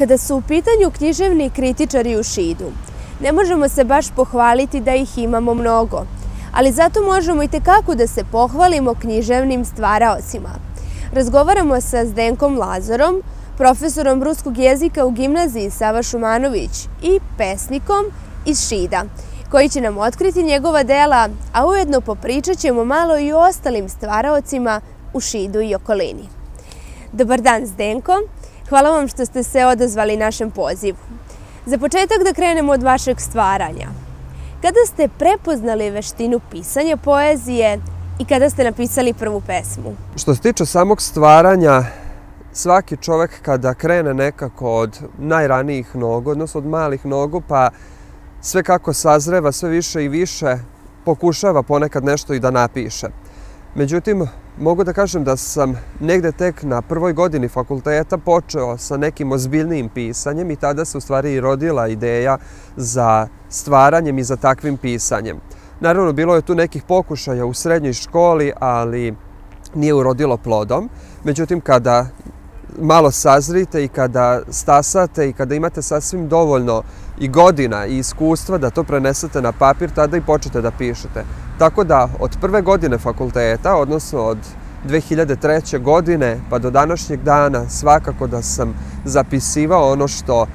Kada su u pitanju književni kritičari u Šidu, ne možemo se baš pohvaliti da ih imamo mnogo, ali zato možemo i tekako da se pohvalimo književnim stvaraocima. Razgovaramo sa Zdenkom Lazorom, profesorom ruskog jezika u gimnaziji Sava Šumanović i pesnikom iz Šida, koji će nam otkriti njegova dela, a ujedno popričat ćemo malo i o ostalim stvaraocima u Šidu i okolini. Dobar dan, Zdenko. Hvala vam što ste se odazvali našem pozivu. Za početak da krenemo od vašeg stvaranja. Kada ste prepoznali veštinu pisanja poezije i kada ste napisali prvu pesmu? Što se tiče samog stvaranja, svaki čovek kada krene nekako od najranijih nogu, odnosno od malih nogu, pa sve kako sazreva, sve više i više pokušava ponekad nešto i da napiše. Međutim, mogu da kažem da sam negde tek na prvoj godini fakulteta počeo sa nekim ozbiljnijim pisanjem i tada se u stvari i rodila ideja za stvaranjem i za takvim pisanjem. Naravno, bilo je tu nekih pokušaja u srednjoj školi, ali nije urodilo plodom. Međutim, kada malo sazrite i kada stasate i kada imate sasvim dovoljno i godina i iskustva da to prenesete na papir, tada i počete da pišete. Tako da od prve godine fakulteta, odnosno od 2003. godine pa do današnjeg dana svakako da sam zapisivao ono što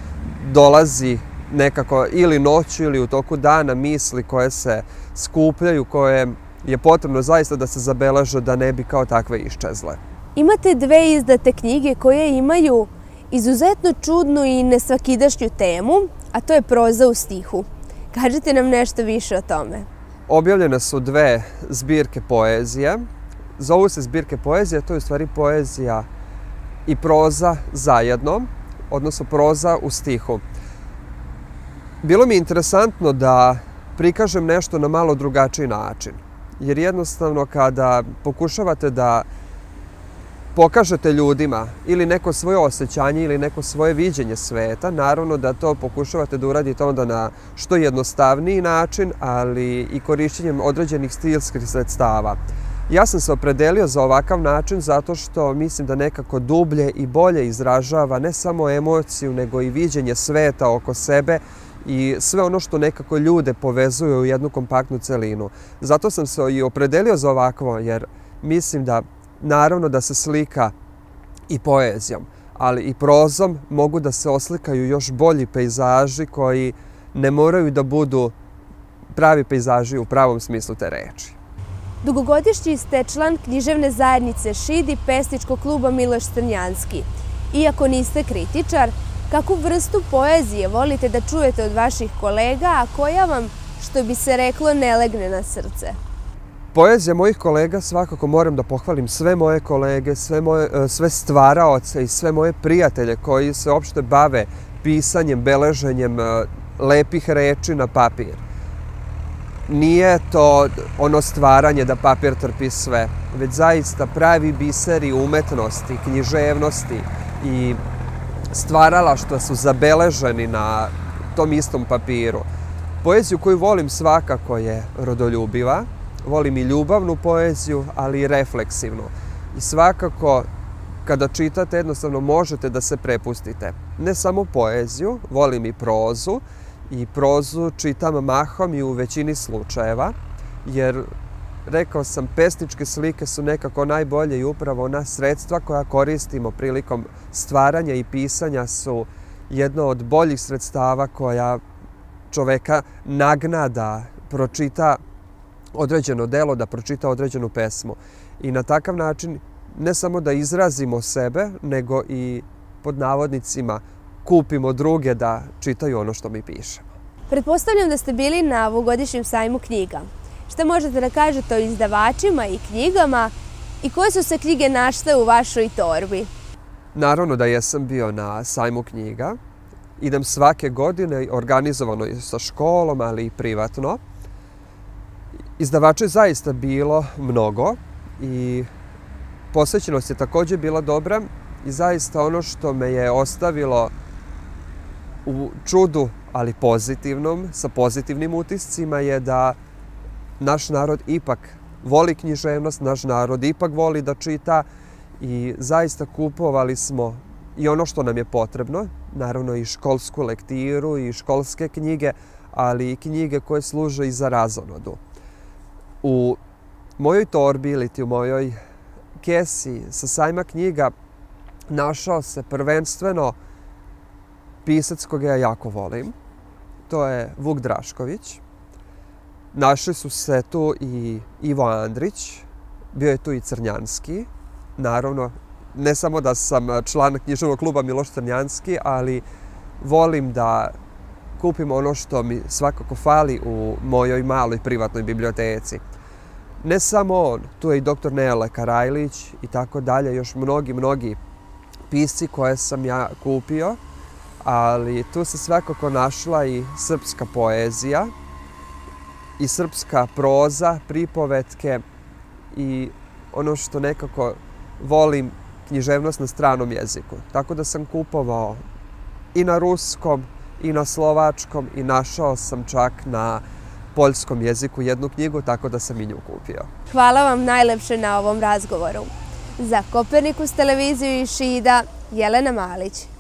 dolazi nekako ili noću ili u toku dana misli koje se skupljaju, koje je potrebno zaista da se zabelaže da ne bi kao takve iščezle. Imate dve izdate knjige koje imaju izuzetno čudnu i nesvakidašnju temu, a to je proza u stihu. Kažite nam nešto više o tome. Objavljene su dve zbirke poezije. Zovu se zbirke poezije, to je u stvari poezija i proza zajedno, odnosno proza u stihu. Bilo mi je interesantno da prikažem nešto na malo drugačiji način. Jer jednostavno kada pokušavate da pokažete ljudima ili neko svoje osjećanje ili neko svoje viđenje sveta, naravno da to pokušavate da uradite onda na što jednostavniji način, ali i korišćenjem određenih stilskih sredstava. Ja sam se opredelio za ovakav način zato što mislim da nekako dublje i bolje izražava ne samo emociju, nego i viđenje sveta oko sebe i sve ono što nekako ljude povezuje u jednu kompaktnu celinu. Zato sam se i opredelio za ovakvo, jer mislim da naravno da se slika i poezijom, ali i prozom mogu da se oslikaju još bolji pejzaži koji ne moraju da budu pravi pejzaži u pravom smislu te reči. Dugogodišnji ste član književne zajednice Šidi pesničkog kluba Miloš Strnjanski. Iako niste kritičar, kakvu vrstu poezije volite da čujete od vaših kolega, a koja vam, što bi se reklo, ne legne na srce? Poezija mojih kolega svakako moram da pohvalim sve moje kolege, sve, moje, e, sve stvaraoce i sve moje prijatelje koji se opšte bave pisanjem, beleženjem e, lepih reči na papir. Nije to ono stvaranje da papir trpi sve, već zaista pravi biseri umetnosti, književnosti i stvarala što su zabeleženi na tom istom papiru. Poeziju koju volim svakako je rodoljubiva, volim i ljubavnu poeziju, ali i refleksivnu. I svakako, kada čitate, jednostavno možete da se prepustite. Ne samo poeziju, volim i prozu. I prozu čitam mahom i u većini slučajeva, jer rekao sam, pesničke slike su nekako najbolje i upravo ona sredstva koja koristimo prilikom stvaranja i pisanja su jedno od boljih sredstava koja čoveka nagna da pročita određeno delo, da pročita određenu pesmu. I na takav način ne samo da izrazimo sebe, nego i pod navodnicima kupimo druge da čitaju ono što mi pišemo. Pretpostavljam da ste bili na ovogodišnjem sajmu knjiga. Šta možete da kažete o izdavačima i knjigama i koje su se knjige našle u vašoj torbi? Naravno da jesam bio na sajmu knjiga. Idem svake godine, organizovano sa školom, ali i privatno. Izdavača je zaista bilo mnogo i posvećenost je također bila dobra i zaista ono što me je ostavilo u čudu, ali pozitivnom, sa pozitivnim utiscima je da naš narod ipak voli književnost, naš narod ipak voli da čita i zaista kupovali smo i ono što nam je potrebno, naravno i školsku lektiru i školske knjige, ali i knjige koje služe i za razonodu. U mojoj torbi ili ti u mojoj kesi sa sajma knjiga našao se prvenstveno pisac koga ja jako volim. To je Vuk Drašković. Našli su se tu i Ivo Andrić, bio je tu i Crnjanski. Naravno, ne samo da sam član književnog kluba Miloš Crnjanski, ali volim da kupim ono što mi svakako fali u mojoj maloj privatnoj biblioteci. Ne samo on, tu je i doktor Nele Karajlić i tako dalje, još mnogi, mnogi pisci koje sam ja kupio, ali tu se svakako našla i srpska poezija i srpska proza, pripovetke i ono što nekako volim književnost na stranom jeziku. Tako da sam kupovao i na ruskom, i na slovačkom i našao sam čak na poljskom jeziku jednu knjigu, tako da sam i nju kupio. Hvala vam najlepše na ovom razgovoru. Za Kopernikus televiziju i Šida, Jelena Malić.